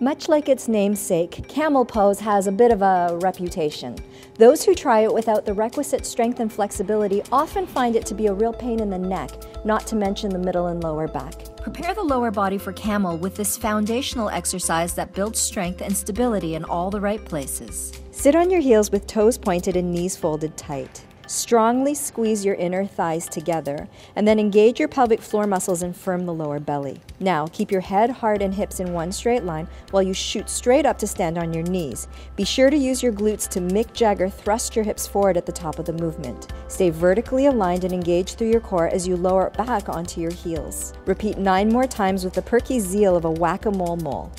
Much like its namesake, camel pose has a bit of a reputation. Those who try it without the requisite strength and flexibility often find it to be a real pain in the neck, not to mention the middle and lower back. Prepare the lower body for camel with this foundational exercise that builds strength and stability in all the right places. Sit on your heels with toes pointed and knees folded tight. Strongly squeeze your inner thighs together and then engage your pelvic floor muscles and firm the lower belly. Now, keep your head, heart, and hips in one straight line while you shoot straight up to stand on your knees. Be sure to use your glutes to Mick Jagger thrust your hips forward at the top of the movement. Stay vertically aligned and engage through your core as you lower back onto your heels. Repeat nine more times with the perky zeal of a whack-a-mole mole.